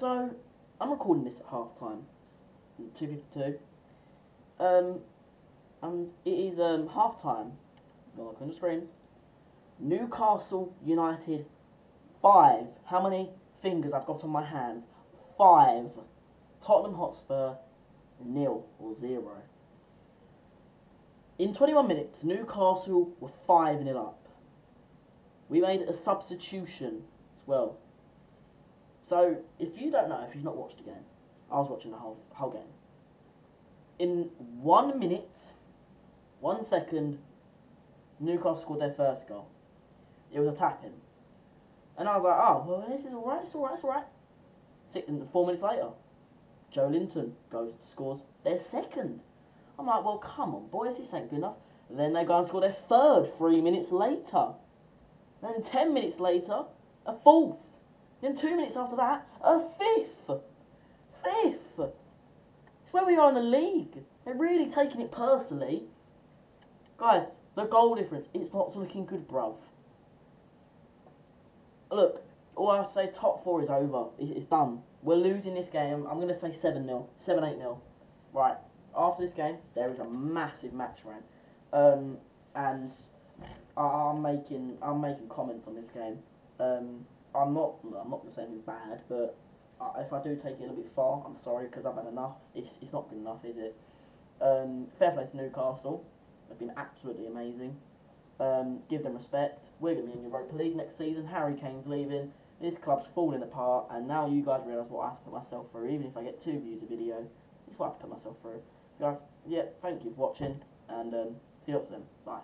So, I'm recording this at half time, 2.52. Um, and it is um, half time. Look on the screens. Newcastle United, five. How many fingers I've got on my hands? Five. Tottenham Hotspur, nil or zero. In 21 minutes, Newcastle were 5 0 up. We made a substitution as well. So, if you don't know, if you've not watched the game, I was watching the whole, whole game. In one minute, one second, Newcastle scored their first goal. It was a tap in. And I was like, oh, well, this is alright, it's alright, it's alright. Six, four minutes later, Joelinton goes scores their second. I'm like, well, come on, boys, this ain't good enough. And then they go and score their third three minutes later. Then ten minutes later, a fourth. Then two minutes after that, a fifth. Fifth. It's where we are in the league. They're really taking it personally. Guys, the goal difference, it's not looking good, bruv. Look, all I have to say, top four is over. It's done. We're losing this game. I'm going to say 7 0. 7 8 0. Right. After this game, there is a massive match run. Um, and I'm making I'm making comments on this game. Um, I'm not I'm not going to say anything bad, but if I do take it a little bit far, I'm sorry because I've had enough. It's, it's not good enough, is it? Um, fair play to Newcastle. They've been absolutely amazing. Um, give them respect. We're going to be in Europa League next season. Harry Kane's leaving. This club's falling apart, and now you guys realise what I have to put myself through. Even if I get two views a video, it's what I have to put myself through. So guys, yeah, thank you for watching, and um, see you soon. Bye.